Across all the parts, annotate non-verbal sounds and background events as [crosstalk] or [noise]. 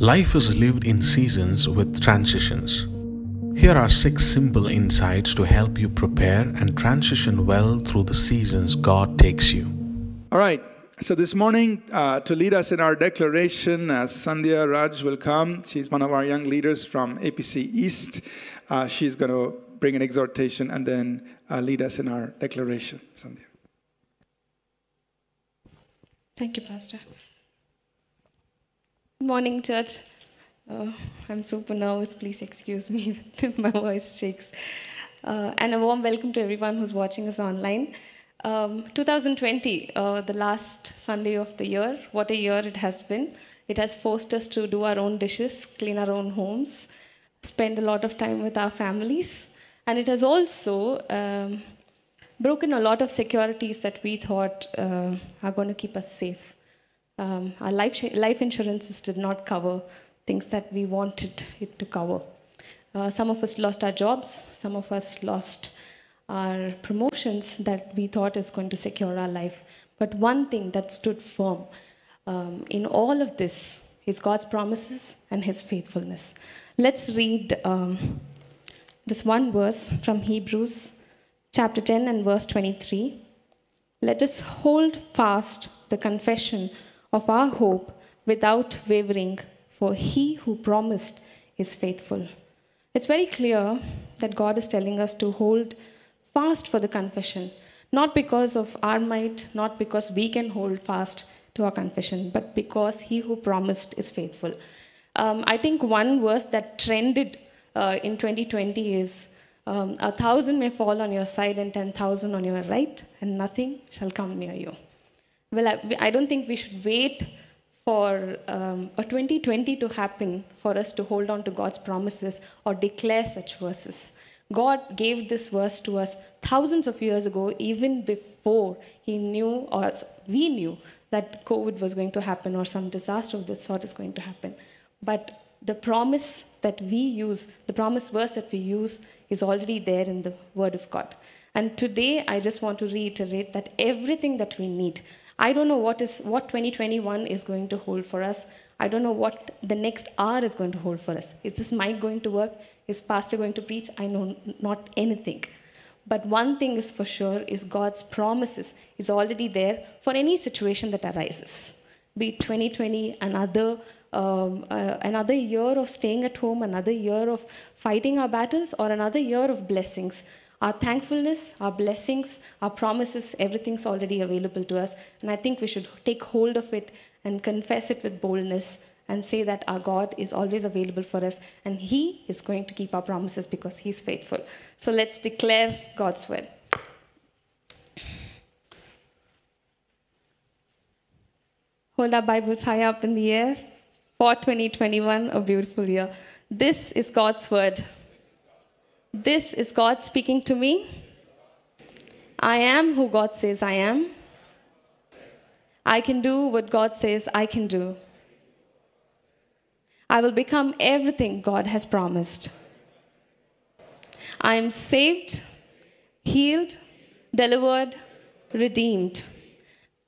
Life is lived in seasons with transitions. Here are six simple insights to help you prepare and transition well through the seasons God takes you. All right. So this morning, uh, to lead us in our declaration, uh, Sandhya Raj will come. She's one of our young leaders from APC East. Uh, she's going to bring an exhortation and then uh, lead us in our declaration. Sandhya. Thank you, Pastor. Good morning, church. Uh, I'm super nervous. Please excuse me. [laughs] My voice shakes. Uh, and a warm welcome to everyone who's watching us online. Um, 2020, uh, the last Sunday of the year, what a year it has been. It has forced us to do our own dishes, clean our own homes, spend a lot of time with our families. And it has also um, broken a lot of securities that we thought uh, are going to keep us safe. Um, our life, life insurances did not cover things that we wanted it to cover. Uh, some of us lost our jobs, some of us lost our promotions that we thought is going to secure our life. But one thing that stood firm um, in all of this is God's promises and His faithfulness. Let's read um, this one verse from Hebrews chapter 10 and verse 23. Let us hold fast the confession of our hope without wavering, for he who promised is faithful. It's very clear that God is telling us to hold fast for the confession, not because of our might, not because we can hold fast to our confession, but because he who promised is faithful. Um, I think one verse that trended uh, in 2020 is um, A thousand may fall on your side and 10,000 on your right, and nothing shall come near you. Well, I, don't think we should wait for um, a 2020 to happen for us to hold on to God's promises or declare such verses. God gave this verse to us thousands of years ago, even before He knew or we knew that COVID was going to happen or some disaster of this sort is going to happen. But the promise that we use, the promise verse that we use, is already there in the Word of God. And today, I just want to reiterate that everything that we need, I don't know what is what 2021 is going to hold for us. I don't know what the next hour is going to hold for us. Is this mic going to work? Is pastor going to preach? I know not anything. But one thing is for sure is God's promises is already there for any situation that arises. Be it 2020, another um, uh, another year of staying at home, another year of fighting our battles, or another year of blessings. Our thankfulness, our blessings, our promises, everything's already available to us. And I think we should take hold of it and confess it with boldness and say that our God is always available for us and He is going to keep our promises because He's faithful. So let's declare God's word. Hold our Bibles high up in the air for 2021, a beautiful year. This is God's word. This is God speaking to me. I am who God says I am. I can do what God says I can do. I will become everything God has promised. I am saved, healed, delivered, redeemed.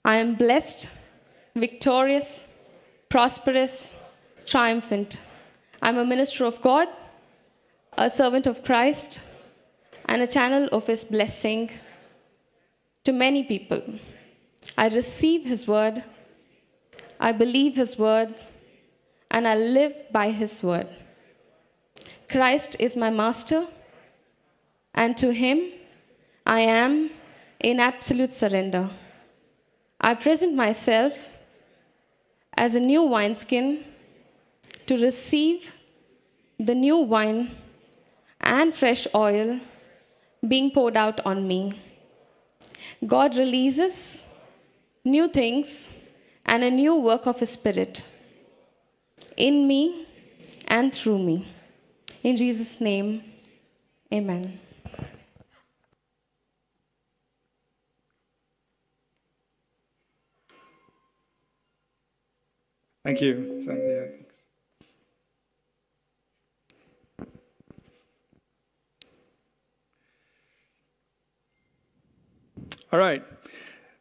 I am blessed, victorious, prosperous, triumphant. I'm a minister of God, a servant of Christ, and a channel of His blessing to many people. I receive His word, I believe His word, and I live by His word. Christ is my master, and to Him I am in absolute surrender. I present myself as a new wineskin to receive the new wine and fresh oil being poured out on me. God releases new things and a new work of His Spirit in me and through me. In Jesus' name, amen. Thank you, Sandhya. All right.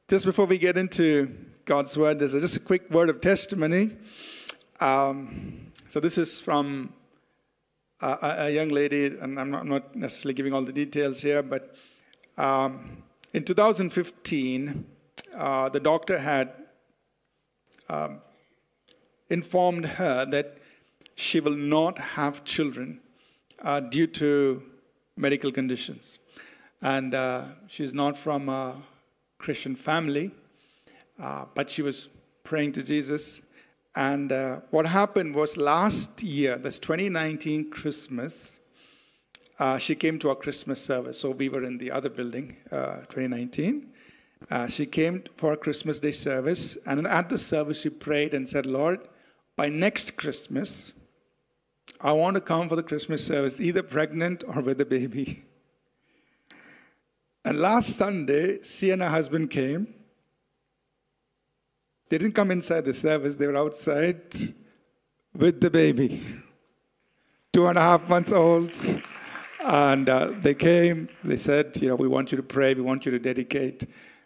Just before we get into God's word, there's just a quick word of testimony. Um, so this is from a, a, young lady, and I'm not, I'm not, necessarily giving all the details here, but um, in 2015, uh, the doctor had um, informed her that she will not have children uh, due to medical conditions. And uh, she's not from a Christian family, uh, but she was praying to Jesus. And uh, what happened was last year, this 2019 Christmas, uh, she came to our Christmas service. So we were in the other building, uh, 2019. Uh, she came for Christmas Day service, and at the service, she prayed and said, Lord, by next Christmas, I want to come for the Christmas service, either pregnant or with a baby. [laughs] And last Sunday, she and her husband came. They didn't come inside the service, they were outside with the baby, two and a half months old. And uh, they came, they said, You know, we want you to pray, we want you to dedicate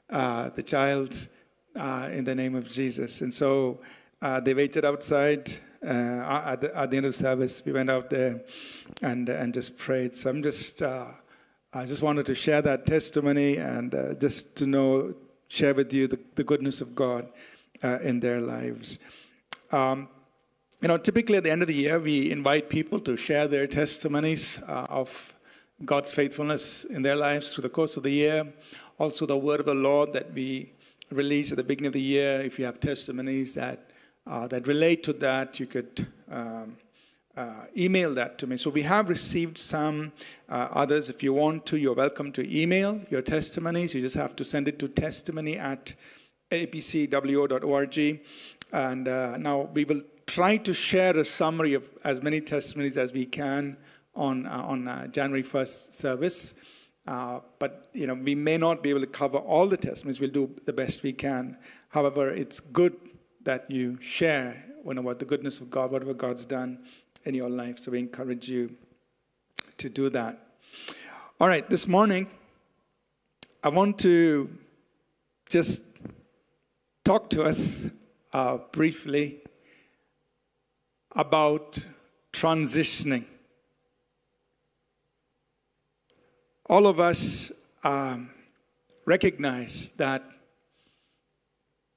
uh, the child uh, in the name of Jesus. And so uh, they waited outside uh, at the, at, the, end of the service. We went out there and, and just prayed. So I'm just, uh, I just wanted to share that testimony and uh, just to know, share with you the, the goodness of God in their lives. Um, you know, typically at the end of the year, we invite people to share their testimonies of God's faithfulness in their lives through the course of the year. Also, the word of the Lord that we release at the beginning of the year. If you have testimonies that uh, that relate to that, you could um, uh, email that to me. So we have received some uh, others. If you want to, you're welcome to email your testimonies. You just have to send it to testimony at apcwo.org. And uh, now we will try to share a summary of as many testimonies as we can on, uh, on uh, January 1st service. but you know, we may not be able to cover all the testimonies. We'll do the best we can. However, it's good that you share you know, about the goodness of God, whatever God's done in your life. So we encourage you to do that. All right, this morning, I want to just talk to us uh, briefly about transitioning. All of us um, recognize that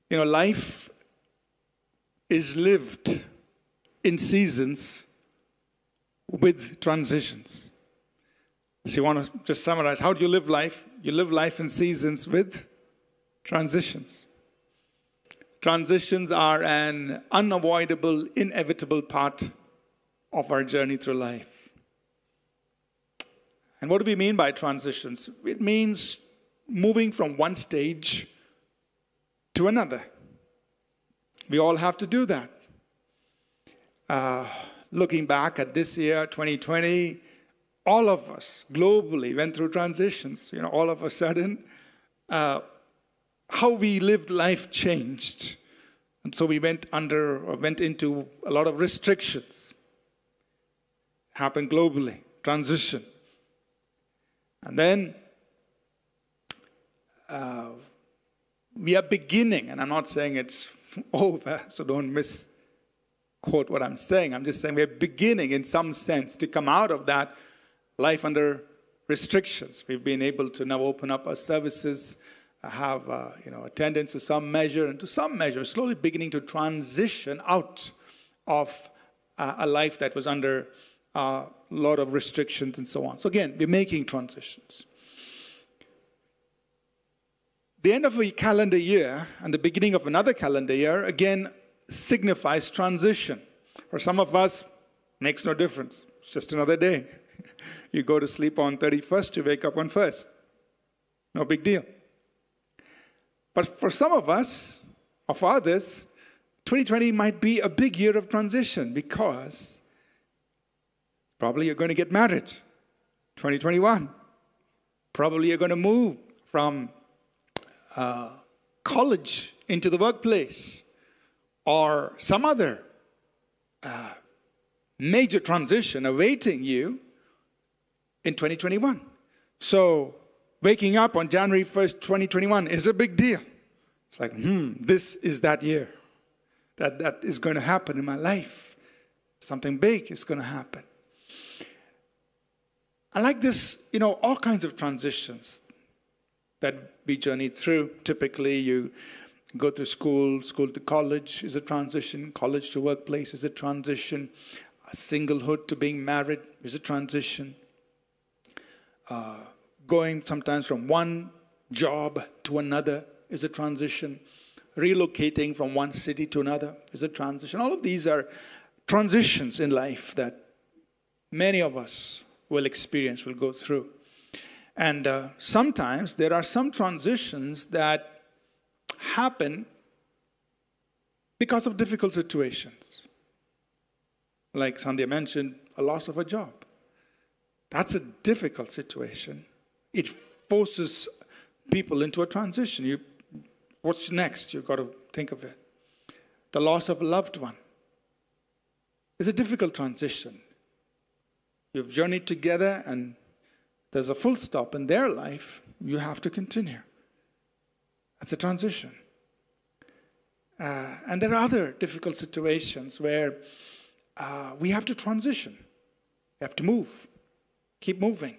you know life is lived in seasons with transitions. So you want to just summarize how do you live life? You live life in seasons with transitions. Transitions are an unavoidable, inevitable part of our journey through life. And what do we mean by transitions? It means moving from one stage to another. We all have to do that. Uh, looking back at this year, 2020, all of us globally went through transitions. You know, all of a sudden, uh, how we lived life changed. And so we went under or went into a lot of restrictions. Happened globally, transition. And then uh, we are beginning, and I'm not saying it's [laughs] over, so don't misquote what I'm saying. I'm just saying we're beginning, in some sense, to come out of that life under restrictions. We've been able to now open up our services, have uh, you know attendance to some measure, and to some measure, slowly beginning to transition out of uh, a life that was under a lot of restrictions and so on. So again, we're making transitions. The end of a calendar year and the beginning of another calendar year again signifies transition. For some of us, makes no difference. It's just another day. [laughs] You go to sleep on 31st, you wake up on 1st. No big deal. But for some of us, of others, 2020 might be a big year of transition because probably you're going to get married. 2021. Probably you're going to move from uh, college into the workplace or some other uh, major transition awaiting you in 2021. So, waking up on January 1st, 2021 is a big deal. It's like, hmm, this is that year. that that is going to happen in my life. Something big is going to happen. I like this, you know, all kinds of transitions that we journey through. Typically, you go through school, school to college is a transition, college to workplace is a transition, singlehood to being married is a transition. Uh, going sometimes from one job to another is a transition. Relocating from one city to another is a transition. All of these are transitions in life that many of us will experience, will go through. And uh, sometimes there are some transitions that happen because of difficult situations. Like Sandhya mentioned, a loss of a job. That's a difficult situation. It forces people into a transition. You, what's next? You've got to think of it. The loss of a loved one is a difficult transition. You've journeyed together and there's a full stop in their life. You have to continue. That's a transition. Uh, and there are other difficult situations where uh, we have to transition. We have to move, keep moving.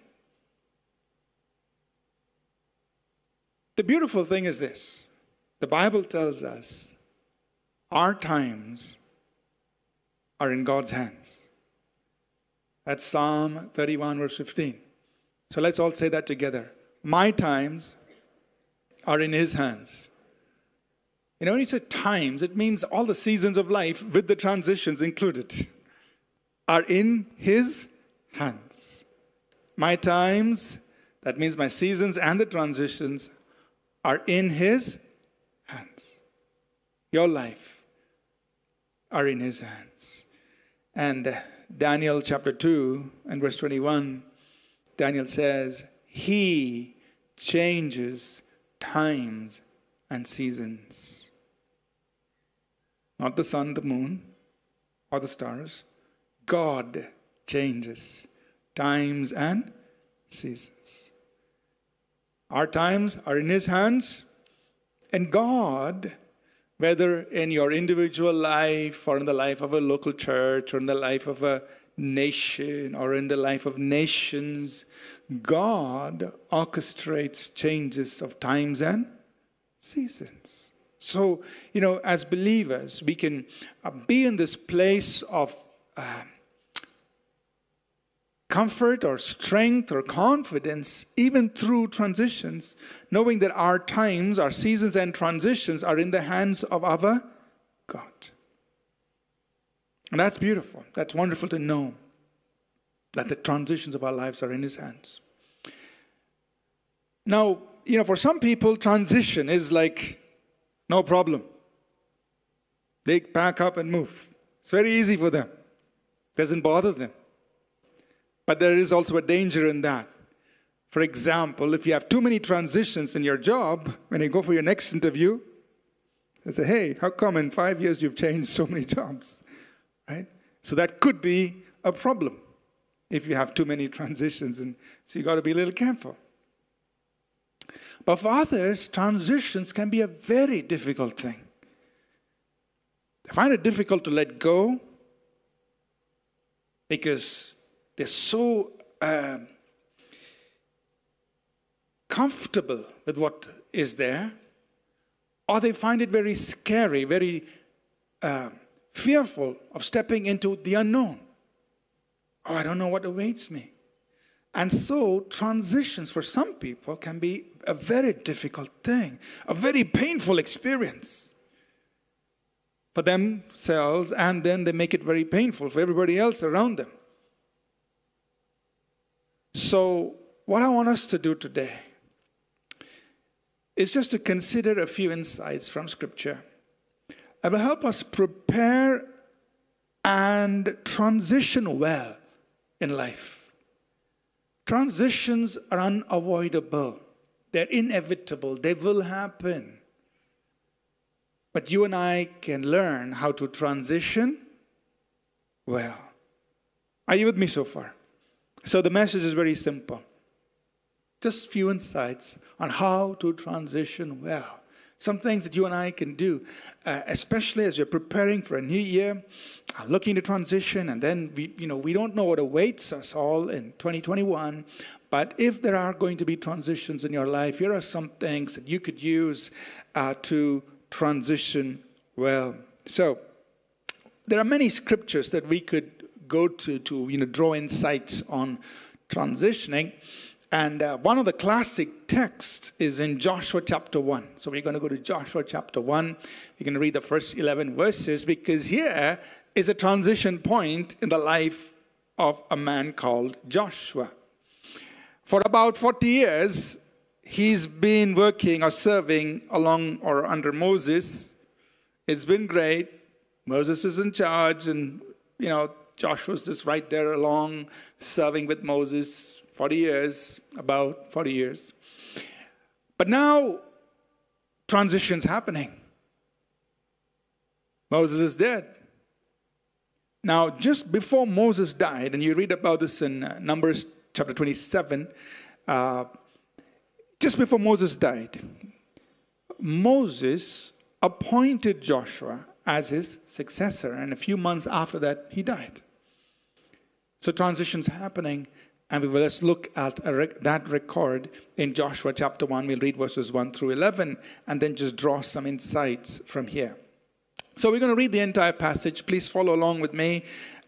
The beautiful thing is this the Bible tells us our times are in God's hands. That's Psalm 31, verse 15. So let's all say that together. My times are in His hands. Know, when you say times, it means all the seasons of life with the transitions included are in His hands. My times, that means my seasons and the transitions, are in His hands. Your life are in His hands. And uh, Daniel chapter 2 and verse 21, Daniel says, He changes times and seasons. Not the sun, the moon, or the stars. God changes times and seasons. Our times are in His hands, and God, whether in your individual life or in the life of a local church or in the life of a nation or in the life of nations, God orchestrates changes of times and seasons. So, you know, as believers, we can uh, be in this place of uh, comfort or strength or confidence, even through transitions, knowing that our times, our seasons, and transitions are in the hands of our God. And that's beautiful. That's wonderful to know that the transitions of our lives are in His hands. Now, you know, for some people, transition is like no problem. They pack up and move. It's very easy for them, doesn't bother them. But there is also a danger in that. For example, if you have too many transitions in your job, when you go for your next interview, they say, hey, how come in five years you've changed so many [laughs] jobs? Right? So that could be a problem if you have too many [laughs] transitions. And so you got to be a little careful. But for others, transitions can be a very difficult thing. They find it difficult to let go because they're so uh, comfortable with what is there, or they find it very scary, very uh, fearful of stepping into the unknown. Oh, I don't know what awaits me. And so, transitions for some people can be a very difficult thing, a very painful experience for themselves, and then they make it very painful for everybody else around them. So, what I want us to do today is just to consider a few insights from Scripture that will help us prepare and transition well in life. Transitions are unavoidable, they're inevitable, they will happen. But you and I can learn how to transition well. Are you with me so far? So the message is very simple. Just few insights on how to transition well. Some things that you and I can do, uh, especially as you're preparing for a new year, uh, looking to transition, and then we, you know, we don't know what awaits us all in 2021. But if there are going to be transitions in your life, here are some things that you could use uh, to transition well. So, there are many scriptures that we could go to to you know draw insights on transitioning. And uh, one of the classic texts is in Joshua chapter 1. So we're going to go to Joshua chapter 1. We're going to read the first 11 verses because here is a transition point in the life of a man called Joshua. For about 40 years, he's been working or serving along or under Moses. It's been great. Moses is in charge, and you know, Joshua's just right there along serving with Moses, 40 years, about 40 years. But now, transition's happening. Moses is dead. Now, just before Moses died, and you read about this in uh, Numbers chapter 27, uh, just before Moses died, Moses appointed Joshua as his successor, and a few months after that, he died. So, transition's happening. And we will let's look at rec- that record in Joshua chapter 1. We'll read verses 1 through 11 and then just draw some insights from here. So we're going to read the entire passage. Please follow along with me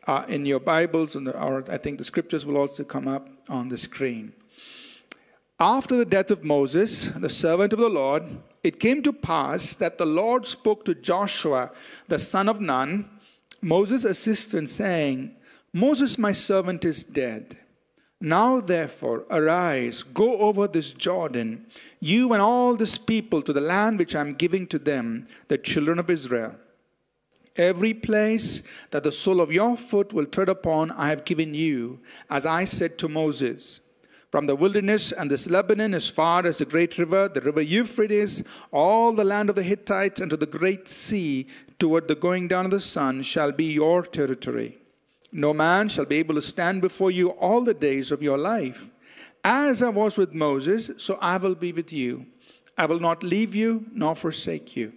uh, in your Bibles, and or I think the scriptures will also come up on the screen. After the death of Moses, the servant of the Lord, it came to pass that the Lord spoke to Joshua, the son of Nun, Moses' assistant, saying, Moses, my servant, is dead. Now, therefore, arise, go over this Jordan, you and all this people, to the land which I am giving to them, the children of Israel. Every place that the sole of your foot will tread upon, I have given you, as I said to Moses. From the wilderness and this Lebanon, as far as the great river, the river Euphrates, all the land of the Hittites, and to the great sea, toward the going down of the sun, shall be your territory. No man shall be able to stand before you all the days of your life. As I was with Moses, so I will be with you. I will not leave you nor forsake you.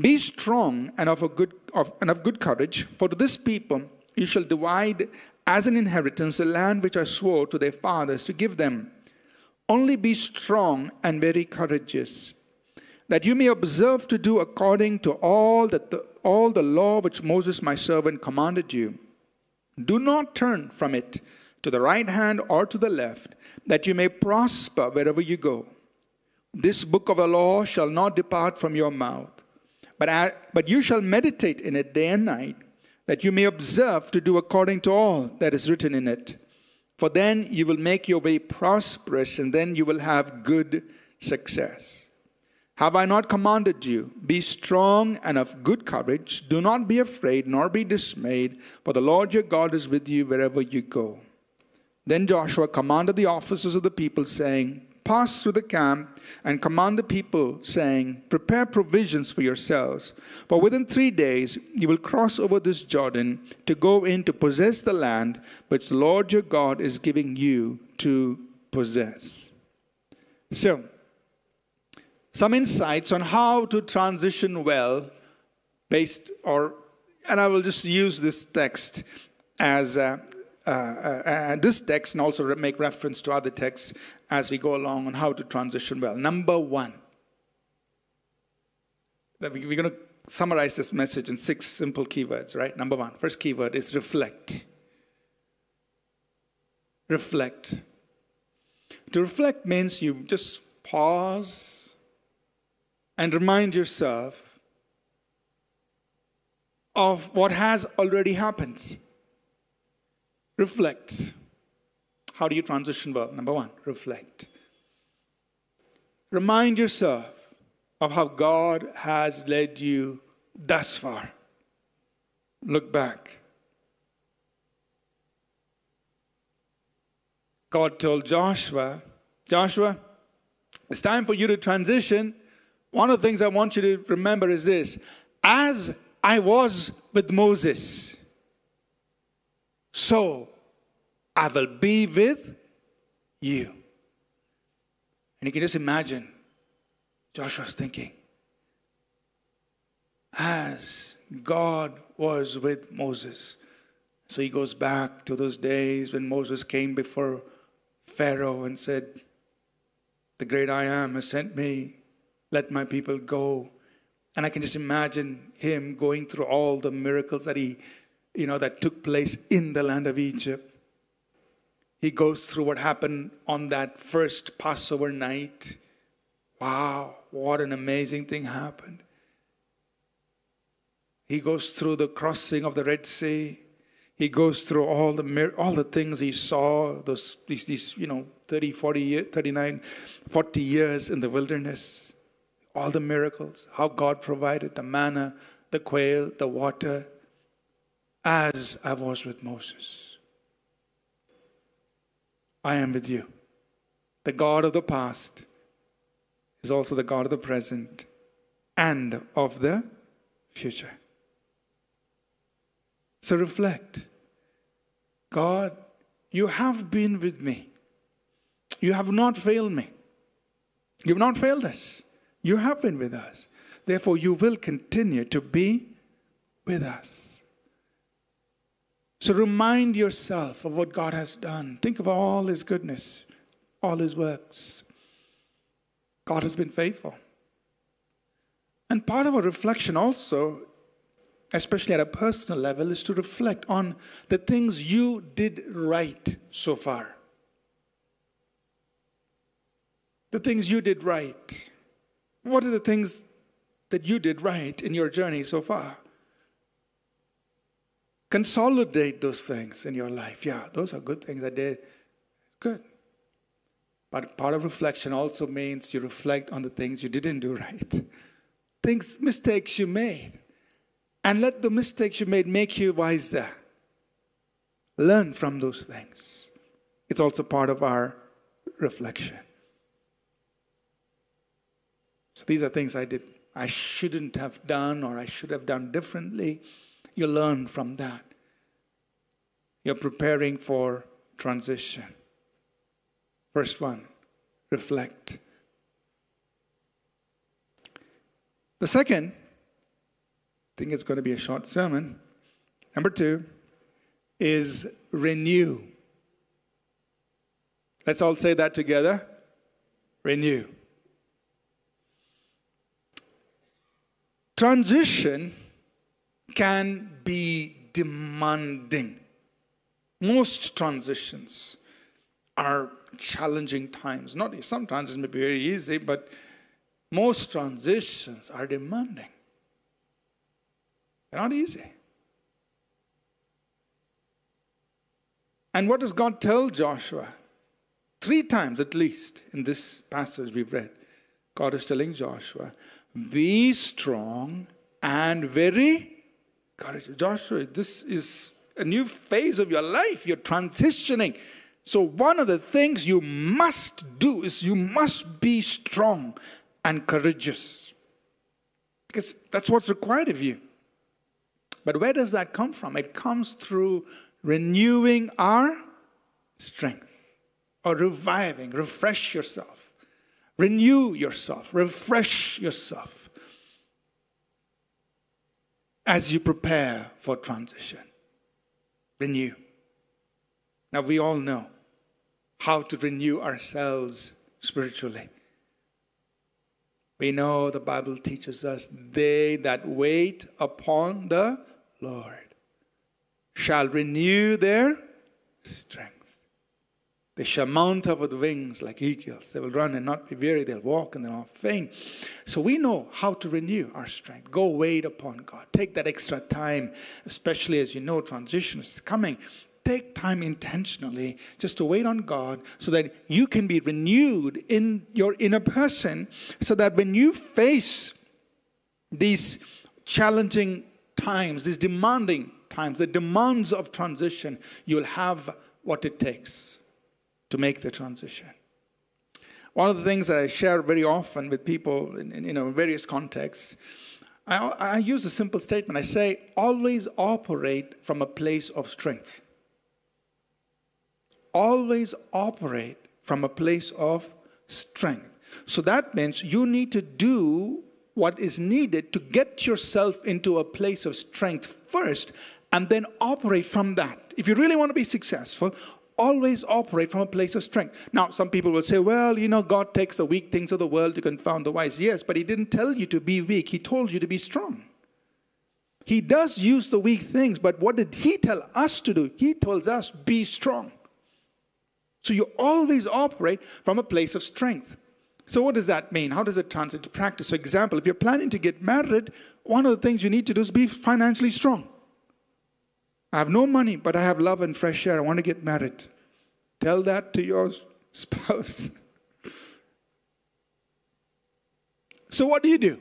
Be strong and of, a good, of, and of good courage, for to this people you shall divide as an inheritance the land which I swore to their fathers to give them. Only be strong and very courageous, that you may observe to do according to all that the, all the law which Moses my servant commanded you. Do not turn from it to the right hand or to the left, that you may prosper wherever you go. This book of the law shall not depart from your mouth, but, but you shall meditate in it day and night, that you may observe to do according to all that is written in it. For then you will make your way prosperous, and then you will have good success. Have I not commanded you? Be strong and of good courage. Do not be afraid, nor be dismayed, for the Lord your God is with you wherever you go. Then Joshua commanded the officers of the people, saying, Pass through the camp and command the people, saying, Prepare provisions for yourselves, for within three days you will cross over this Jordan to go in to possess the land which the Lord your God is giving you to possess. So, some insights on how to transition well based or and i will just use this text as uh, uh, uh, this text and also make reference to other texts as we go along on how to transition well. Number one that we're going to summarize this message in six simple keywords right? Number one first keyword is reflect. Reflect. To reflect means you just pause and remind yourself of what has already happened. Reflect. How do you transition well? Number one, reflect. Remind yourself of how God has led you thus far. Look back. God told Joshua, Joshua, it's time for you to transition one of the things I want you to remember is this as I was with Moses, so I will be with you. And you can just imagine Joshua's thinking, as God was with Moses. So he goes back to those days when Moses came before Pharaoh and said, The great I am has sent me, let my people go. And I can just imagine him going through all the miracles that he, you know, that took place in the land of Egypt. He goes through what happened on that first Passover night. Wow, what an amazing thing happened. He goes through the crossing of the Red Sea. He goes through all the all the things he saw, those these, these you know 30, 40 years, 39, 40 years in the wilderness. All the miracles, how God provided the manna, the quail, the water, as I was with Moses. I am with you. The God of the past is also the God of the present and of the future. So reflect God, you have been with me. You have not failed me. You've not failed us. You have been with us. Therefore, you will continue to be with us. So remind yourself of what God has done. Think of all His goodness, all His works. God has been faithful. And part of our reflection also especially at a personal level, is to reflect on the things you did right so far. The things you did right. What are the things that you did right in your journey so far? Consolidate those things in your life. Yeah, those are good things I did. Good. But part of reflection also means you reflect on the things you didn't do [laughs] right, things, mistakes you made and let the mistakes you made make you wiser. Learn from those things. It's also part of our reflection. So these are things I did, I shouldn't have done, or I should have done differently. You learn from that. You're preparing for transition. First one, reflect. The second I think it's going to be a short sermon. Number two is renew. Let's all say that together. Renew. Transition can be demanding. Most transitions are challenging times. Not sometimes it may be very easy, but most transitions are demanding. They're not easy. And what does God tell Joshua? Three times at least in this passage we've read, God is telling Joshua, be strong and very courageous. Joshua, this is a new phase of your life. You're transitioning. So, one of the things you must do is you must be strong and courageous. Because that's what's required of you. But where does that come from? It comes through renewing our strength or reviving, refresh yourself, renew yourself, refresh yourself as you prepare for transition. Renew. Now, we all know how to renew ourselves spiritually. We know the Bible teaches us they that wait upon the Lord shall renew their strength. They shall mount up with wings like eagles. They will run and not be weary. They'll walk and they'll not faint. So we know how to renew our strength. Go wait upon God. Take that extra time, especially as you know transition is coming. Take time intentionally just to wait on God so that you can be renewed in your inner person so that when you face these challenging times, these demanding times, the demands of transition, you'll have what it takes to make the transition. One of the things that I share very often with people in, in you know, various contexts, I, I use a simple statement. I say, always operate from a place of strength. Always operate from a place of strength. So that means you need to do what is needed to get yourself into a place of strength first and then operate from that. If you really want to be successful, always operate from a place of strength. Now, some people will say, well, you know, God takes the weak things of the world to confound the wise. Yes, but He didn't tell you to be weak, He told you to be strong. He does use the weak things, but what did He tell us to do? He tells us, be strong. So you always operate from a place of strength. So, what does that mean? How does it translate to practice? For example, if you're planning to get married, one of the things you need to do is be financially strong. I have no money, but I have love and fresh air. I want to get married. Tell that to your spouse. [laughs] so, what do you do?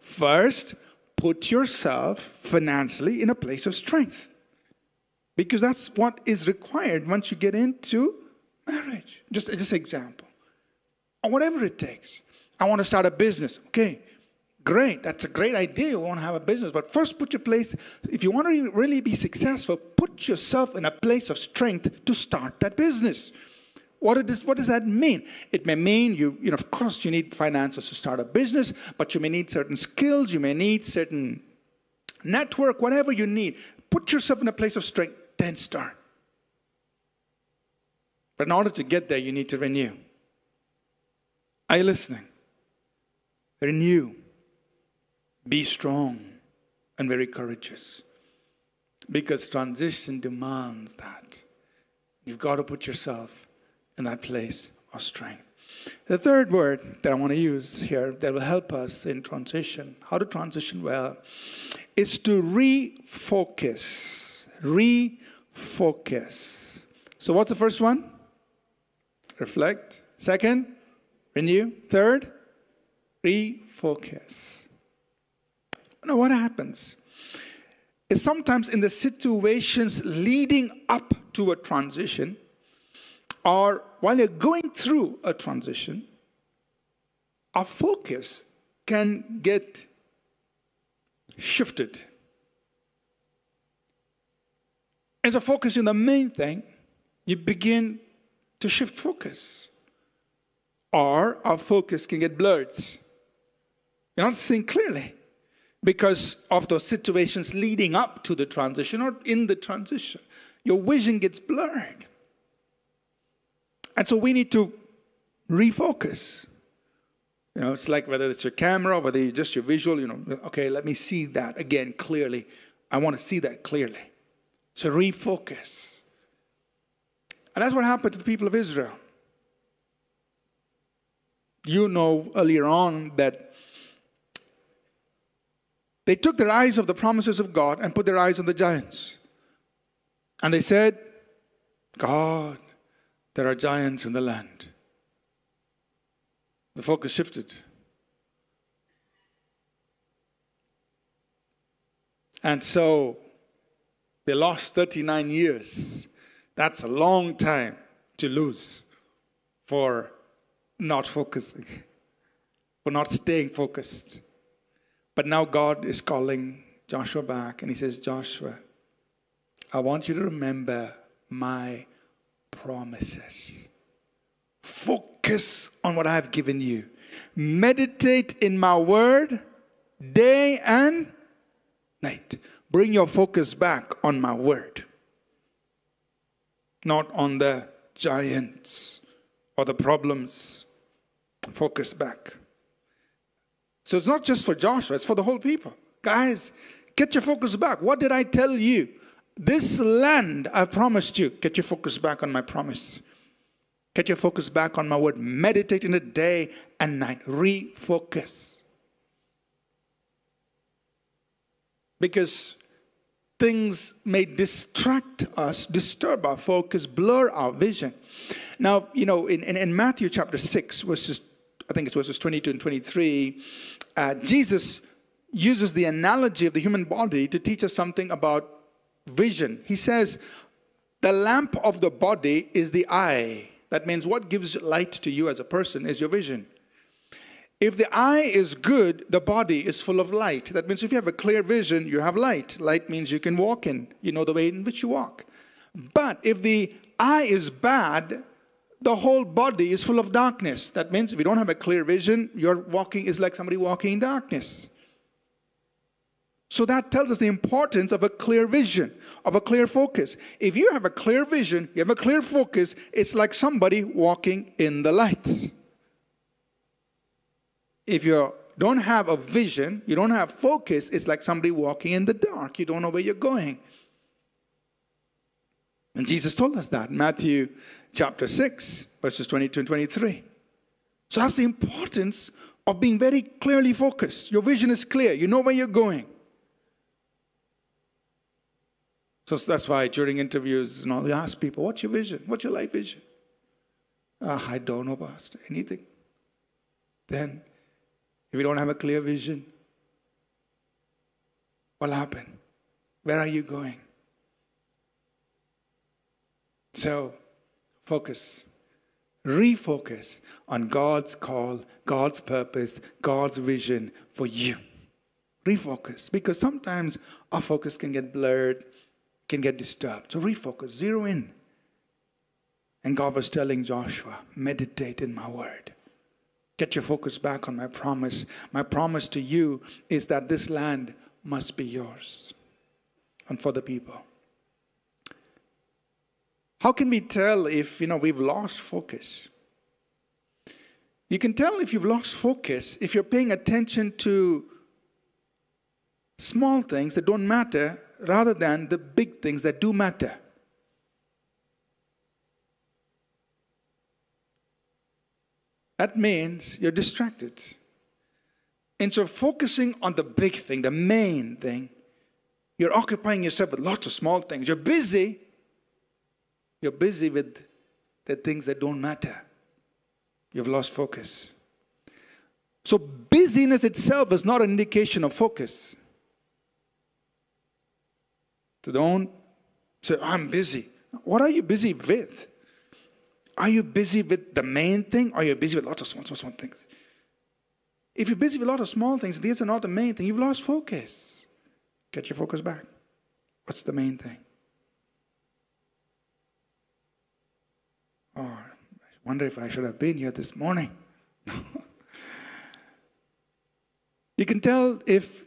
First, put yourself financially in a place of strength. Because that's what is required once you get into marriage. Just, just example. Or whatever it takes. I want to start a business. Okay, Great, that's a great idea. You want to have a business, but first put your place, if you want to really be successful, put yourself in a place of strength to start that business. What, does, what does that mean? It may mean you, you know, of course, you need finances to start a business, but you may need certain skills, you may need certain network, whatever you need. Put yourself in a place of strength, then start. But in order to get there, you need to renew. Are you listening? Renew. Be strong and very courageous. Because transition demands that. You've got to put yourself in that place of strength. The third word that I want to use here that will help us in transition, how to transition well, is to refocus. Refocus. So, what's the first one? Reflect. Second, renew. Third, refocus. Now, what happens is sometimes in the situations leading up to a transition, or while you're going through a transition, our focus can get shifted. As a focus on the main thing, you begin to shift focus. Or our focus can get blurred. You're not seeing clearly because of those situations leading up to the transition or in the transition. Your vision gets blurred. And so we need to refocus. You know, it's like whether it's your camera, whether it's just your visual, you know, okay, let me see that again clearly. I want to see that clearly. So refocus. And that's what happened to the people of Israel. You know earlier on that they took their eyes off the promises of God and put their eyes on the giants. And they said, God, there are giants in the land. The focus shifted. And so they lost 39 years. That's a long time to lose for not focusing, for not staying focused. But now God is calling Joshua back and he says, Joshua, I want you to remember my promises. Focus on what I have given you. Meditate in my word day and night. Bring your focus back on my word, not on the giants or the problems. Focus back. So it's not just for Joshua, it's for the whole people. Guys, get your focus back. What did I tell you? This land I promised you. Get your focus back on my promise. Get your focus back on my word. Meditate in the day and night. Refocus. Because things may distract us, disturb our focus, blur our vision. Now, you know, in, in, in Matthew chapter 6, verses I think it's verses 22 and 23, uh, Jesus uses the analogy of the human body to teach us something about vision. He says, The lamp of the body is the eye. That means what gives light to you as a person is your vision. If the eye is good, the body is full of light. That means if you have a clear vision, you have light. Light means you can walk in, you know the way in which you walk. But if the eye is bad, the whole body is full of darkness. That means if you don't have a clear vision, your walking is like somebody walking in darkness. So that tells us the importance of a clear vision, of a clear focus. If you have a clear vision, you have a clear focus, it's like somebody walking in the lights. If you don't have a vision, you don't have focus, it's like somebody walking in the dark. You don't know where you're going. And Jesus told us that in Matthew chapter 6, verses 22 and 23. So that's the importance of being very clearly focused. Your vision is clear, you know where you're going. So that's why during interviews and all, they ask people, What's your vision? What's your life vision? Uh, I don't know, Pastor. Anything. Then, if you don't have a clear vision, what'll happen? Where are you going? So, focus. Refocus on God's call, God's purpose, God's vision for you. Refocus. Because sometimes our focus can get blurred, can get disturbed. So refocus, zero in. And God was telling Joshua, meditate in my word. Get your focus back on my promise. My promise to you is that this land must be yours and for the people. How can we tell if you know we've lost focus? You can tell if you've lost focus if you're paying attention to small things that don't matter rather than the big things that do matter. That means you're distracted. Instead of focusing on the big thing, the main thing, you're occupying yourself with lots of small things. You're busy you're busy with the things that don't matter. You've lost focus. So, busyness itself is not an indication of focus. So, don't say, I'm busy. What are you busy with? Are you busy with the main thing or are you busy with lots of small, small, small things? If you're busy with a lot of small things, these are not the main thing. You've lost focus. Get your focus back. What's the main thing? Oh, I wonder if I should have been here this morning. [laughs] you can tell if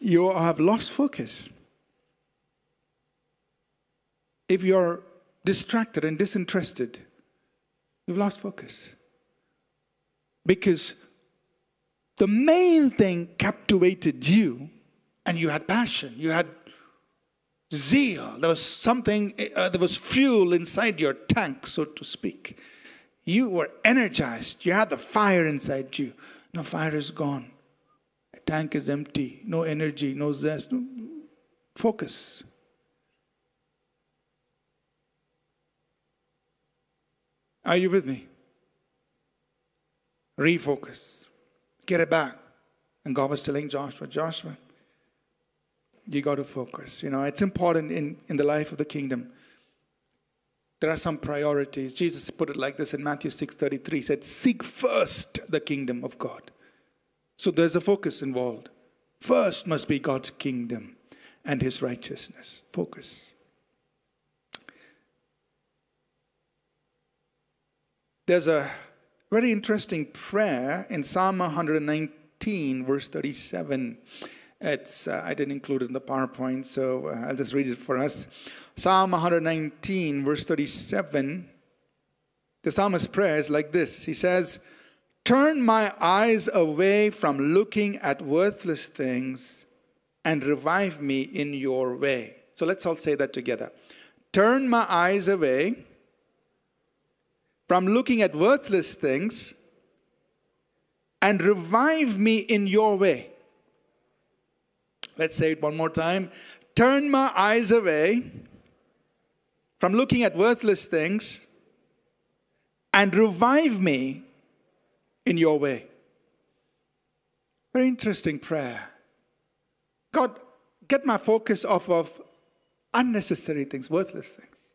you have lost focus. If you're distracted and disinterested, you've lost focus. Because the main thing captivated you, and you had passion, you had zeal. There was something, uh, there was fuel inside your tank, so to speak. You were energized. You had the fire inside you. No fire is gone. The tank is empty. No energy, no zest. Focus. Are you with me? Refocus. Get it back. And God was telling Joshua, Joshua, you got to focus. You know, it's important in, in the life of the kingdom. There are some priorities. Jesus put it like this in Matthew 6:33. He said, "Seek first the kingdom of God." So there's a focus involved. First must be God's kingdom and his righteousness. Focus. There's a very interesting prayer in Psalm 119, verse 37. It's, uh, I didn't include it in the PowerPoint, so uh, I'll just read it for us. Psalm 119, verse 37. The psalmist prays like this He says, Turn my eyes away from looking at worthless things and revive me in your way. So let's all say that together. Turn my eyes away from looking at worthless things and revive me in your way. Let's say it one more time. Turn my eyes away from looking at worthless things and revive me in your way. Very interesting prayer. God, get my focus off of unnecessary things, worthless things.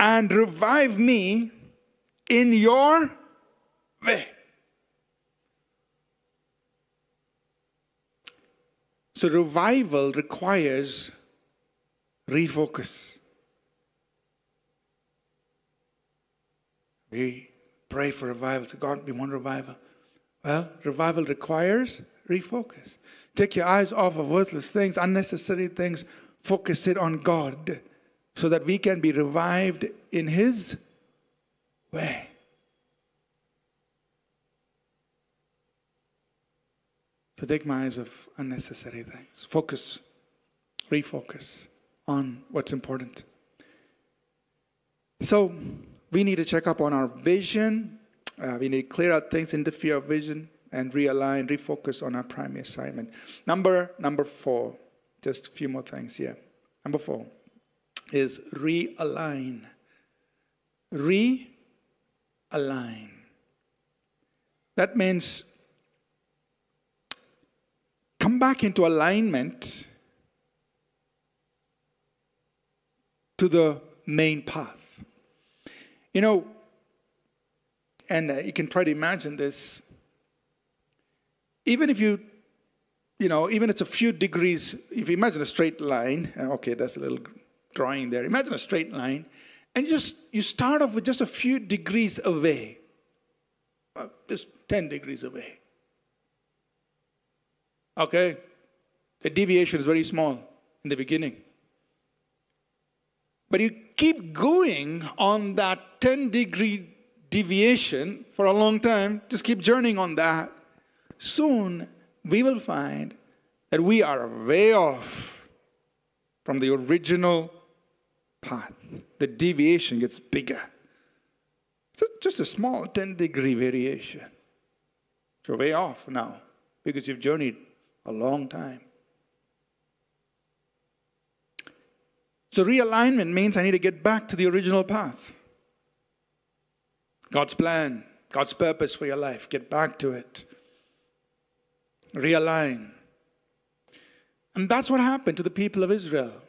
And revive me in your way. So, revival requires refocus. We pray for revival. So, God, we want revival. Well, revival requires refocus. Take your eyes off of worthless things, unnecessary things, focus it on God so that we can be revived in His way. So take my eyes off unnecessary things. Focus, refocus on what's important. So we need to check up on our vision. Uh, we need to clear out things, in the interfere our vision, and realign, refocus on our primary assignment. Number number four, just a few more things here. Number four is realign. Realign. That means come back into alignment to the main path. You know, and uh, you can try to imagine this. Even if you, you know, even it's a few degrees, if you imagine a straight line, uh, okay, that's a little drawing there. Imagine a straight line, and just you start off with just a few degrees away, just 10 degrees away. Okay? The deviation is very small in the beginning. But you keep going on that 10 degree deviation for a long time, just keep journeying on that. Soon we will find that we are way off from the original path. The deviation gets bigger. It's just a small 10 degree variation. You're way off now because you've journeyed a long time. So, realignment means I need to get back to the original path. God's plan, God's purpose for your life. Get back to it. Realign. And that's what happened to the people of Israel.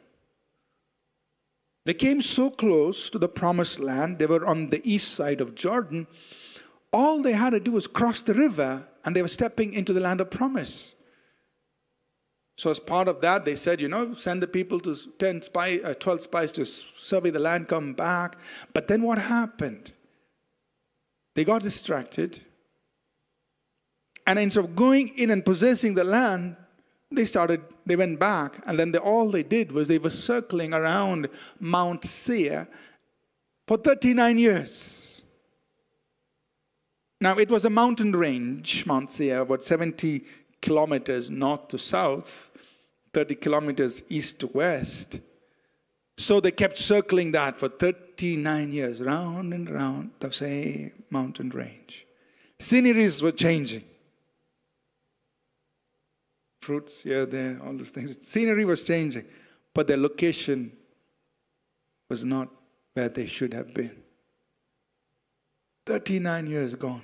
They came so close to the promised land, they were on the east side of Jordan. All they had to do was cross the river, and they were stepping into the land of promise. So, as part of that, they said, you know, send the people to 10 spy, uh, 12 spies to survey the land, come back. But then what happened? They got distracted. And instead of going in and possessing the land, they started, they went back. And then they, all they did was they were circling around Mount Seir for 39 years. Now, it was a mountain range, Mount Seir, about 70 kilometers north to south, 30 kilometers east to west. So they kept circling that for 39 years, round and round the same mountain range. Sceneries were changing. Fruits here, there, all those things. Scenery was changing, but their location was not where they should have been. 39 years gone.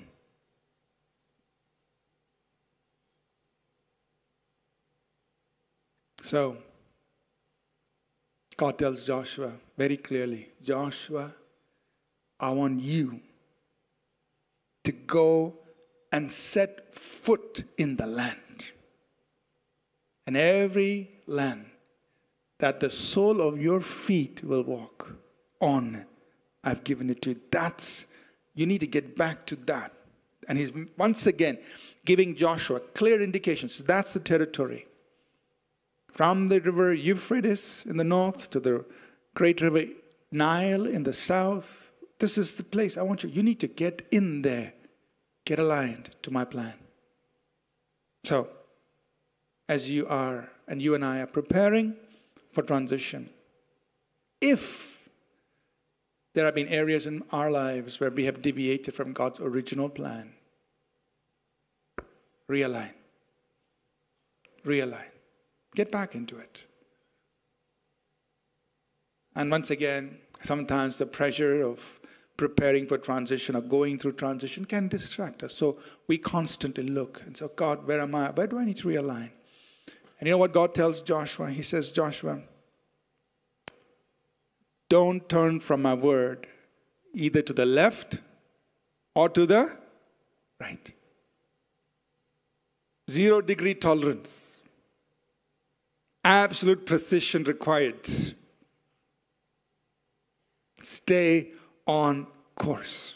So, God tells Joshua very clearly Joshua, I want you to go and set foot in the land. And every land that the sole of your feet will walk on, I've given it to you. That's, you need to get back to that. And he's once again giving Joshua clear indications. That's the territory from the river Euphrates in the north to the great river Nile in the south. This is the place I want you. You need to get in there, get aligned to my plan. So, as you are, and you and I are preparing for transition, if there have been areas in our lives where we have deviated from God's original plan, realign. Realign. Get back into it. And once again, sometimes the pressure of preparing for transition or going through transition can distract us. So we constantly look and say, oh, God, where am I? Where do I need to realign? And you know what God tells Joshua? He says, Joshua, don't turn from my word either to the left or to the right. Zero degree tolerance absolute precision required. Stay on course.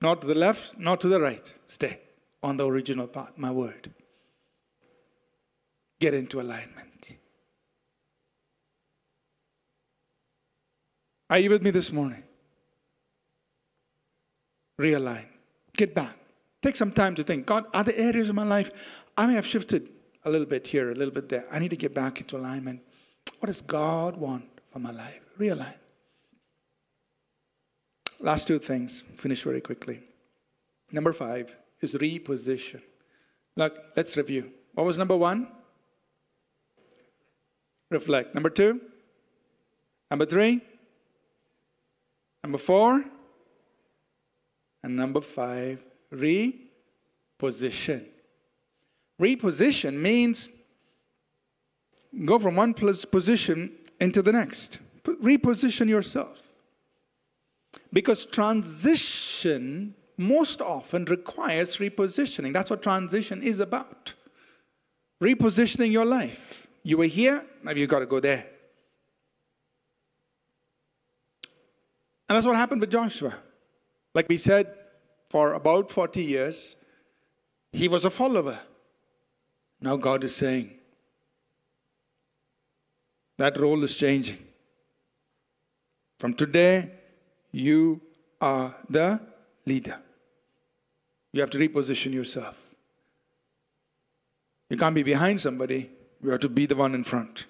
Not to the left, not to the right. Stay on the original path, my word. Get into alignment. Are you with me this morning? Realign. Get back. Take some time to think God, are there areas of my life I may have shifted a little bit here, a little bit there? I need to get back into alignment. What does God want for my life? Realign. Last two things, finish very quickly. Number five is reposition. Look, let's review. What was number one? Reflect. Number two? Number three? Number four? And number five, reposition. Reposition means go from one position into the next. Reposition yourself. Because transition most often requires repositioning. That's what transition is about. Repositioning your life. You were here, now you've got to go there. And that's what happened with Joshua. Like we said, for about 40 years, he was a follower. Now God is saying, that role is changing. From today, you are the leader. You have to reposition yourself. You can't be behind somebody, you have to be the one in front.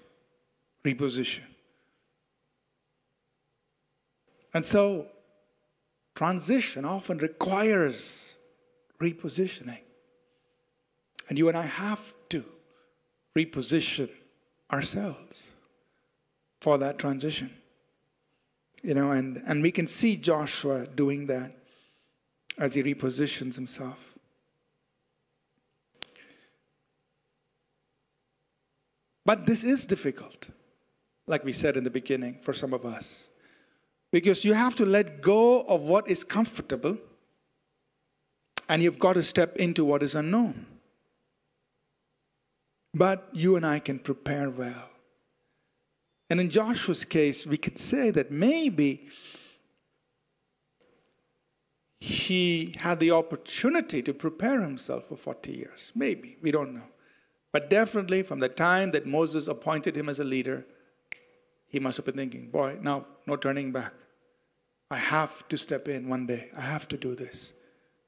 Reposition. And so, transition often requires repositioning. And you and I have to reposition ourselves for that transition. You know, and, and we can see Joshua doing that as he repositions himself. But this is difficult, like we said in the beginning, for some of us. Because you have to let go of what is comfortable and you've got to step into what is unknown. But you and I can prepare well. And in Joshua's case, we could say that maybe he had the opportunity to prepare himself for 40 years. Maybe, we don't know. But definitely, from the time that Moses appointed him as a leader, he must have been thinking, boy, now no turning back. I have to step in one day. I have to do this.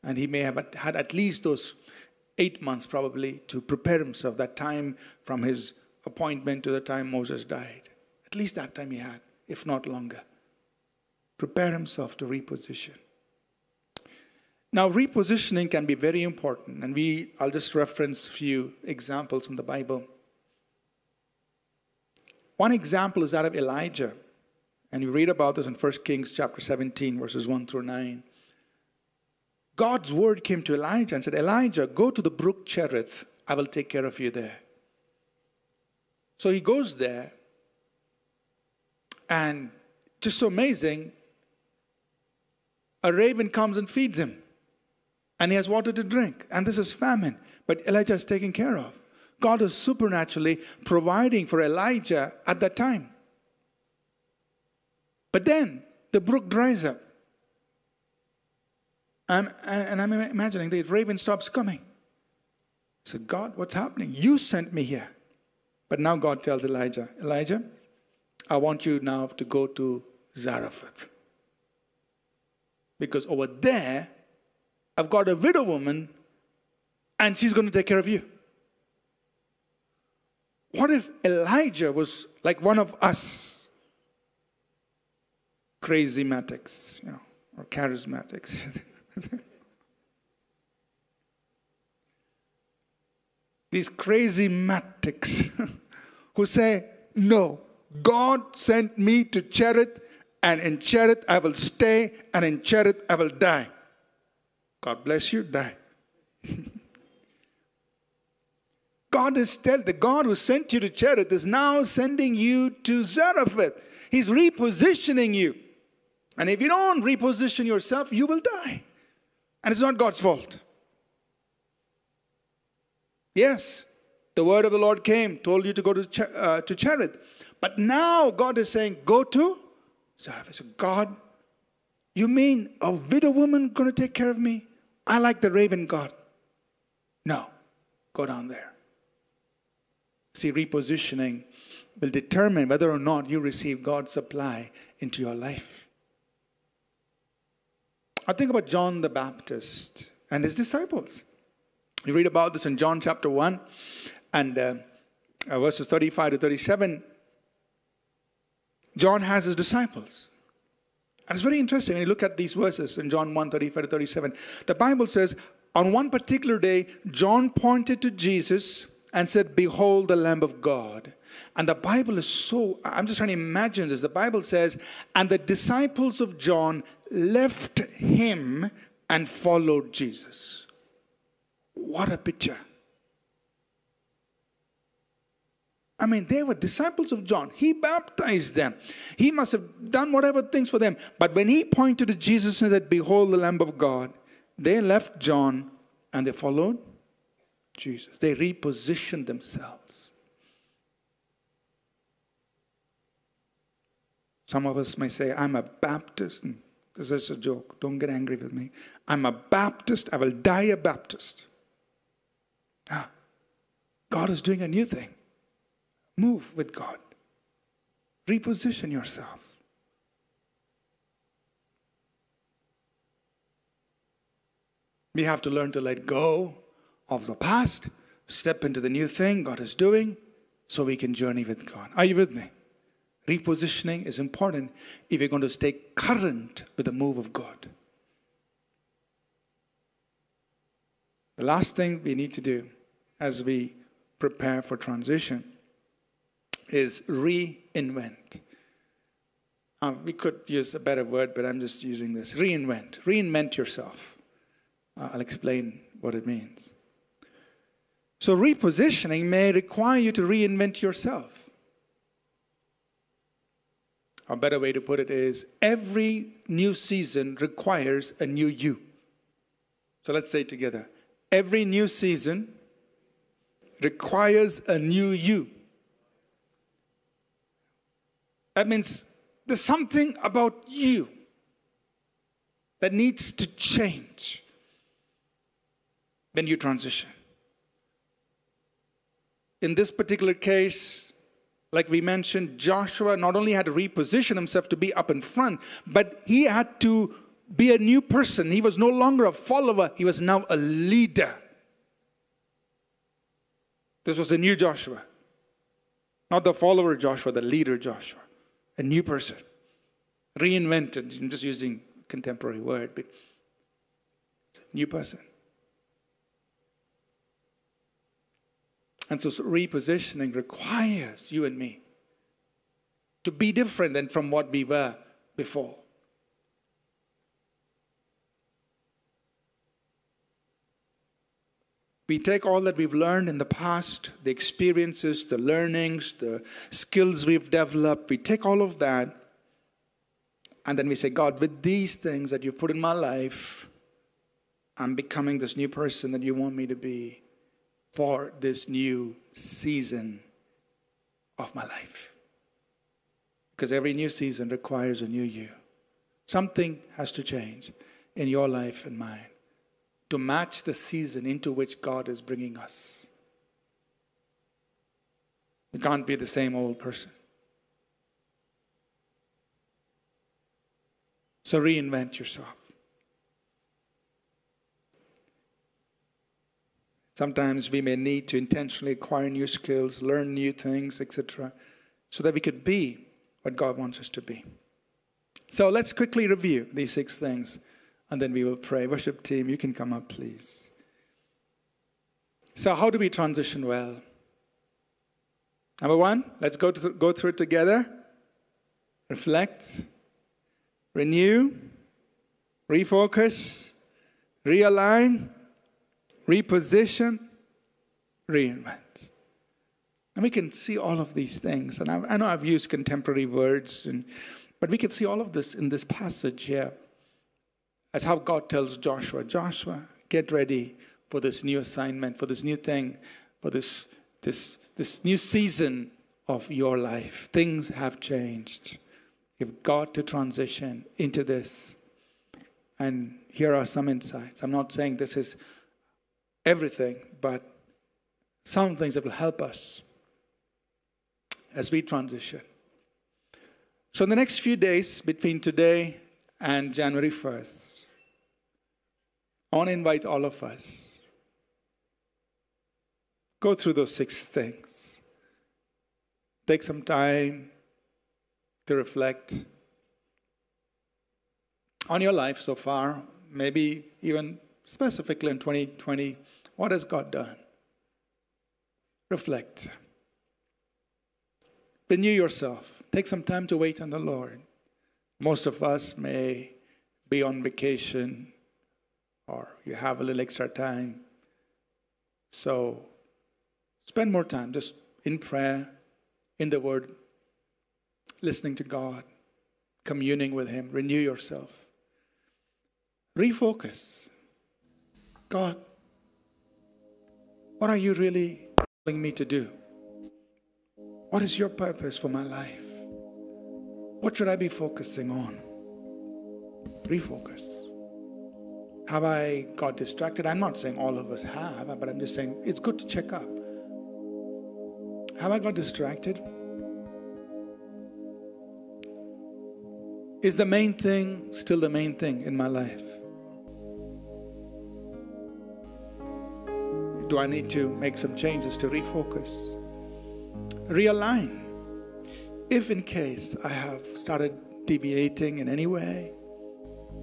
And he may have had at least those eight months probably to prepare himself, that time from his appointment to the time Moses died. At least that time he had, if not longer. Prepare himself to reposition. Now, repositioning can be very important, and we I'll just reference a few examples in the Bible. One example is that of Elijah, and you read about this in 1 Kings chapter 17, verses 1 through 9. God's word came to Elijah and said, Elijah, go to the brook Cherith. I will take care of you there. So he goes there, and just so amazing, a raven comes and feeds him. And he has water to drink. And this is famine. But Elijah is taken care of. God is supernaturally providing for Elijah at that time. But then the brook dries up. I'm, and I'm imagining the raven stops coming. Said, God, what's happening? You sent me here. But now God tells Elijah, Elijah, I want you now to go to Zarephath. Because over there, I've got a widow woman and she's going to take care of you. What if Elijah was like one of us? Crazy matics, you know, or charismatics. [laughs] [laughs] These crazy matics [laughs] who say, No, God sent me to Cherith, and in Cherith I will stay, and in Cherith I will die. God bless you, die. [laughs] God is telling the God who sent you to Cherith is now sending you to Zarephath. He's repositioning you. And if you don't reposition yourself, you will die. And it's not God's fault. Yes, the word of the Lord came, told you to go to, uh, to Cherith. But now God is saying, go to Zarephath. So God, you mean a widow woman going to take care of me? I like the raven God. No, go down there. See, repositioning will determine whether or not you receive God's supply into your life. I think about John the Baptist and his disciples. You read about this in John chapter 1 and uh, uh verses 35 to 37. John has his disciples. And it's very interesting when you look at these verses in John 1 35 to 37. The Bible says, on one particular day, John pointed to Jesus and said, Behold the Lamb of God. And the Bible is so, I'm just trying to imagine this. The Bible says, And the disciples of John left him and followed Jesus. What a picture. I mean, they were disciples of John. He baptized them. He must have done whatever things for them. But when he pointed to Jesus and said, Behold the Lamb of God, they left John and they followed Jesus. They repositioned themselves. Some of us may say, I'm a Baptist. Hmm, this is a joke. Don't get angry with me. I'm a Baptist. I will die a Baptist. Ah, God is doing a new thing. Move with God. Reposition yourself. We have to learn to let go of the past, step into the new thing God is doing, so we can journey with God. Are you with me? Repositioning is important if you're going to stay current with the move of God. The last thing we need to do as we prepare for transition is reinvent. Uh, we could use a better word, but I'm just using this. Reinvent. Reinvent yourself. Uh, I'll explain what it means. So, repositioning may require you to reinvent yourself. A better way to put it is every new season requires a new you. So, let's say together every new season requires a new you. That means there's something about you that needs to change when you transition. In this particular case, like we mentioned, Joshua not only had to reposition himself to be up in front, but he had to be a new person. He was no longer a follower, he was now a leader. This was a new Joshua. Not the follower Joshua, the leader Joshua a new person, reinvented. I'm just using contemporary word, but it's a new person. And so repositioning requires you and me to be different than from what we were before. we take all that we've learned in the past, the experiences, the learnings, the skills we've developed, we take all of that, and then we say, God, with these things that you've put in my life, I'm becoming this new person that you want me to be for this new season of my life. Because every new season requires a new you. Something has to change in your life and mine to match the season into which God is bringing us. You can't be the same old person. So reinvent yourself. Sometimes we may need to intentionally acquire new skills, learn new things, etc., so that we could be what God wants us to be. So let's quickly review these six things and then we will pray. Worship team, you can come up, please. So, how do we transition well? Number one, let's go, to, go through it together. Reflect, renew, refocus, realign, reposition, reinvent. And we can see all of these things. And I, I know I've used contemporary words, and, but we can see all of this in this passage here. That's how God tells Joshua Joshua, get ready for this new assignment, for this new thing, for this this, this new season of your life. Things have changed. You've got to transition into this. And here are some insights. I'm not saying this is everything, but some things that will help us as we transition. So, in the next few days between today and January 1st, I want to invite all of us go through those six things. Take some time to reflect on your life so far, maybe even specifically in 2020, what has God done? Reflect. Renew yourself. Take some time to wait on the Lord. Most of us may be on vacation or you have a little extra time. So spend more time just in prayer, in the Word, listening to God, communing with Him. Renew yourself. Refocus. God, what are you really telling me to do? What is your purpose for my life? What should I be focusing on? Refocus. Have I got distracted? I'm not saying all of us have, but I'm just saying it's good to check up. Have I got distracted? Is the main thing still the main thing in my life? Do I need to make some changes to refocus? realign. If in case I have started deviating in any way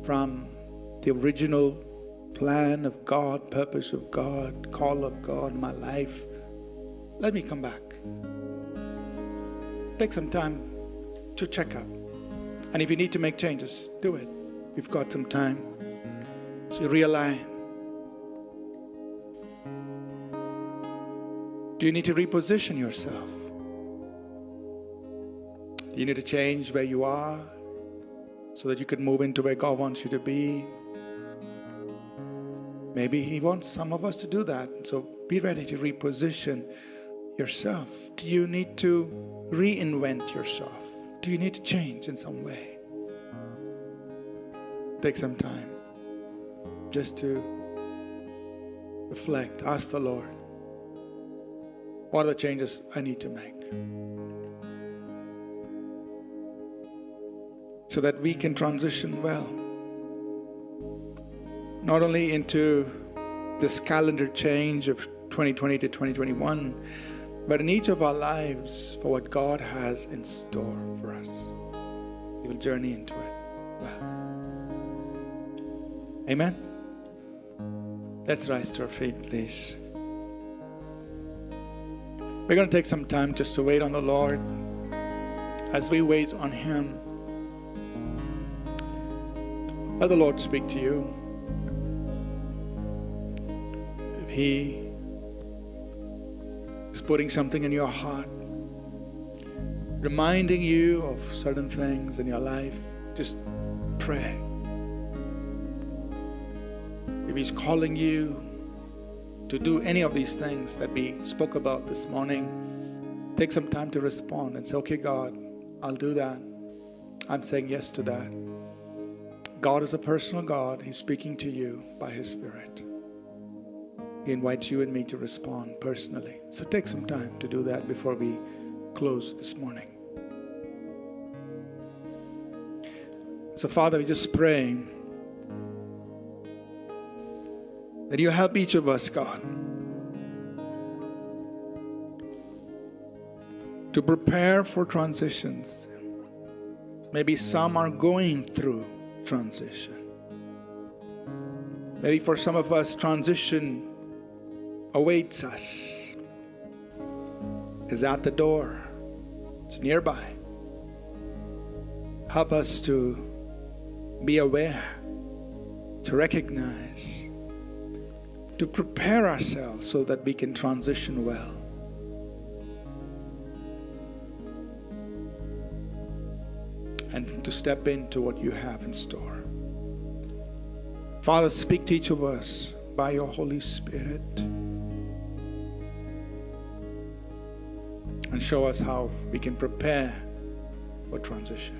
from the original plan of God, purpose of God, call of God my life, let me come back. Take some time to check up. And if you need to make changes, do it. You've got some time. So realign. Do you need to reposition yourself? Do you need to change where you are so that you can move into where God wants you to be. Maybe He wants some of us to do that. So be ready to reposition yourself. Do you need to reinvent yourself? Do you need to change in some way? Take some time just to reflect. Ask the Lord, what are the changes I need to make? so that we can transition well. Not only into this calendar change of 2020 to 2021, but in each of our lives for what God has in store for us. We will journey into it well. Amen. Let's rise to our feet, please. We're going to take some time just to wait on the Lord. As we wait on Him, let the Lord speak to you. If He is putting something in your heart, reminding you of certain things in your life, just pray. If He's calling you to do any of these things that we spoke about this morning, take some time to respond and say, Okay, God, I'll do that. I'm saying yes to that. God is a personal God. He's speaking to you by His Spirit. He invites you and me to respond personally. So take some time to do that before we close this morning. So, Father, we just pray that you help each of us, God, to prepare for transitions. Maybe some are going through transition. Maybe for some of us, transition awaits us, is at the door, it's nearby. Help us to be aware, to recognize, to prepare ourselves so that we can transition well. and to step into what you have in store. Father, speak to each of us by your Holy Spirit. and show us how we can prepare for transition.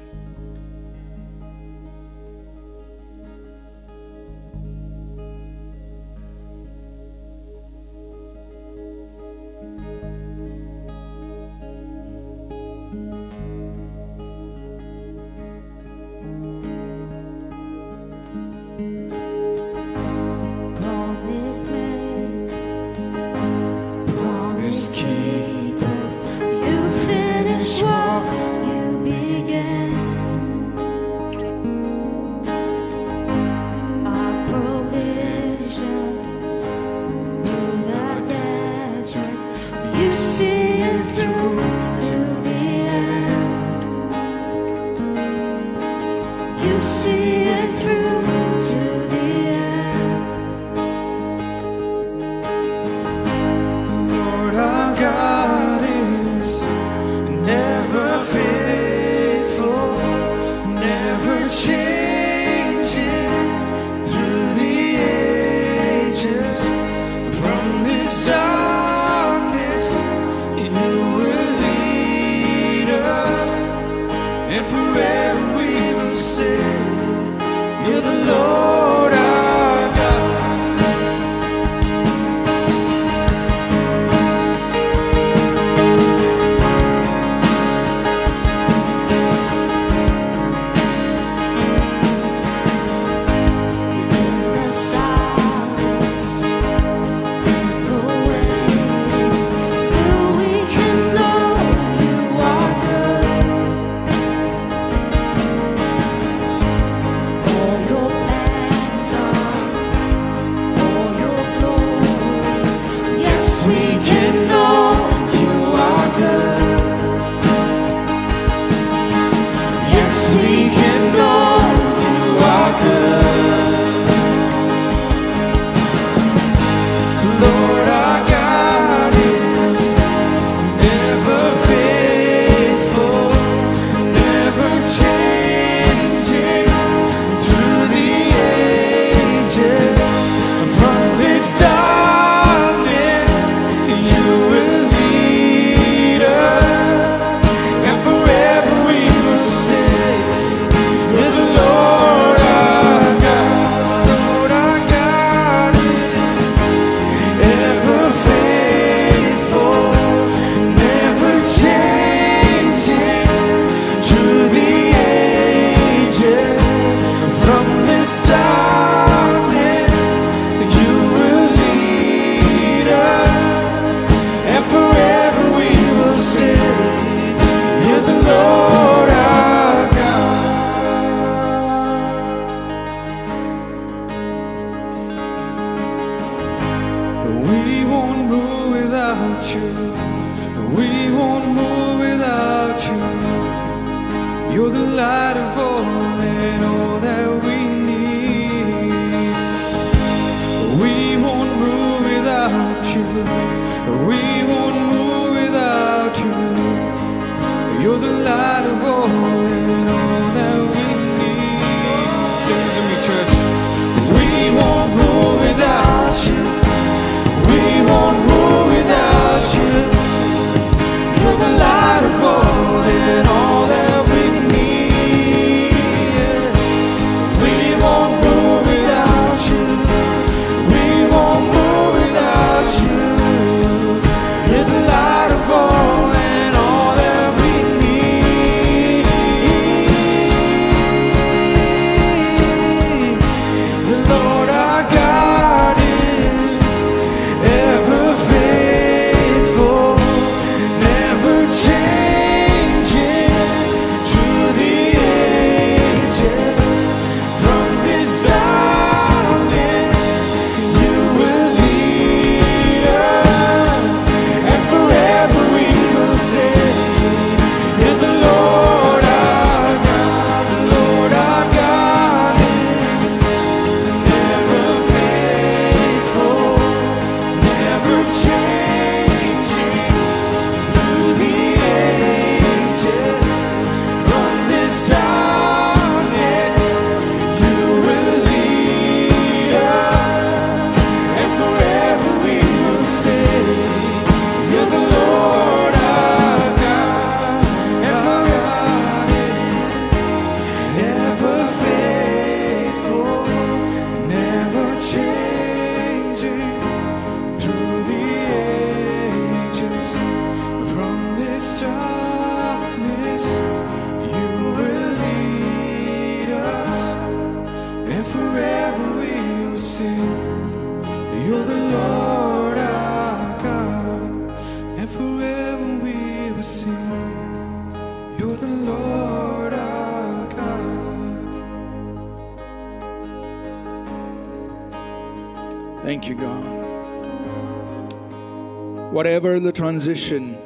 Transition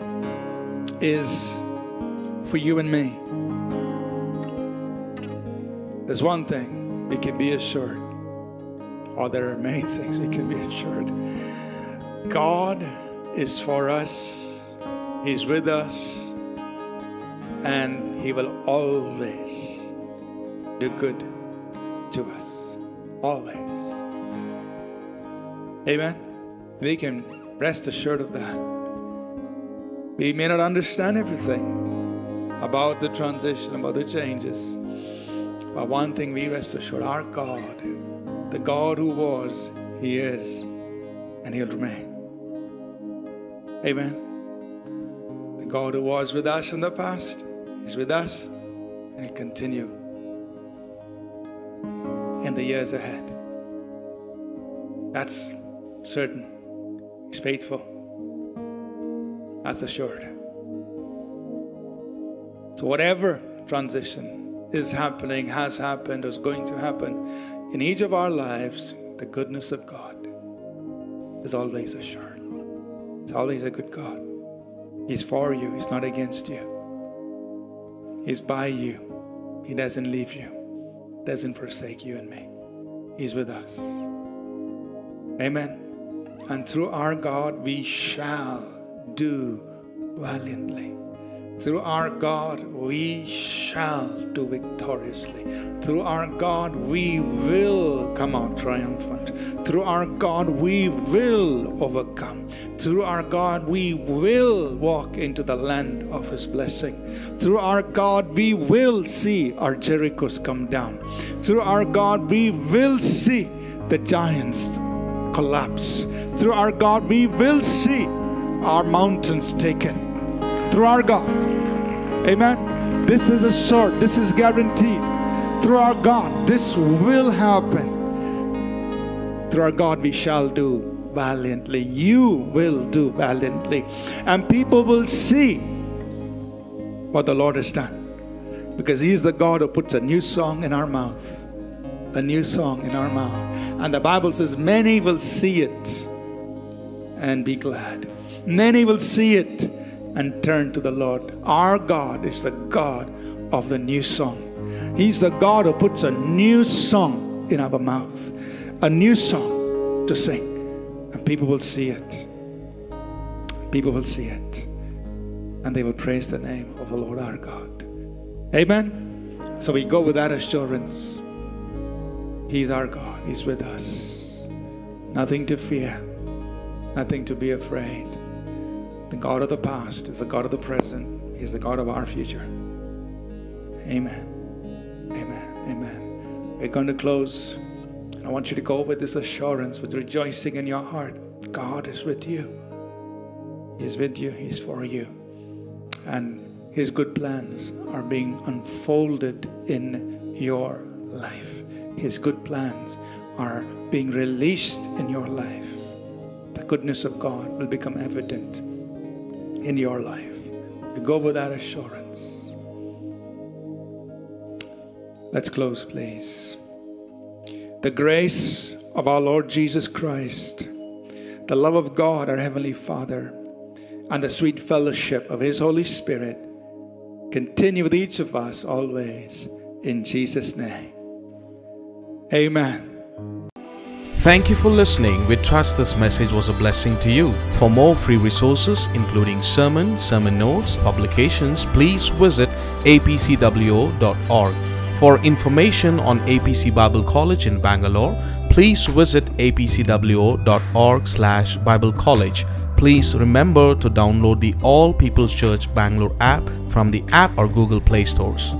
is for you and me, there's one thing we can be assured, or there are many things we can be assured. God is for us, He's with us, and He will always do good to us. Always. Amen. We can rest assured of that. We may not understand everything about the transition, about the changes. But one thing we rest assured our God, the God who was, He is, and He'll remain. Amen. The God who was with us in the past is with us, and He'll continue in the years ahead. That's certain. He's faithful. That's assured. So, whatever transition is happening, has happened, is going to happen in each of our lives, the goodness of God is always assured. It's always a good God. He's for you, He's not against you. He's by you. He doesn't leave you, doesn't forsake you and me. He's with us. Amen. And through our God, we shall do valiantly. Through our God, we shall do victoriously. Through our God, we will come out triumphant. Through our God, we will overcome. Through our God, we will walk into the land of His blessing. Through our God, we will see our Jerichos come down. Through our God, we will see the giants collapse. Through our God, we will see our mountains taken. Through our God. Amen. This is a assured, this is guaranteed. Through our God, this will happen. Through our God, we shall do valiantly. You will do valiantly. And people will see what the Lord has done. Because He is the God who puts a new song in our mouth. A new song in our mouth. And the Bible says, Many will see it and be glad. Many will see it and turn to the Lord. Our God is the God of the new song. He's the God who puts a new song in our mouth, a new song to sing. And people will see it. People will see it. And they will praise the name of the Lord our God. Amen. So we go with that assurance. He's our God, He's with us. Nothing to fear, nothing to be afraid. The God of the past is the God of the present, He's the God of our future. Amen. Amen. Amen. We're going to close. I want you to go with this assurance, with rejoicing in your heart. God is with you. He's with you, He's for you. And His good plans are being unfolded in your life. His good plans are being released in your life. The goodness of God will become evident in your life. You go with that assurance. Let's close, please. The grace of our Lord Jesus Christ, the love of God, our Heavenly Father, and the sweet fellowship of His Holy Spirit continue with each of us always. In Jesus' name. Amen. Thank you for listening. We trust this message was a blessing to you. For more free resources, including sermons, sermon notes, publications, please visit apcwo.org. For information on APC Bible College in Bangalore, please visit apcwo.org slash Bible College. Please remember to download the All People's Church Bangalore app from the App or Google Play stores.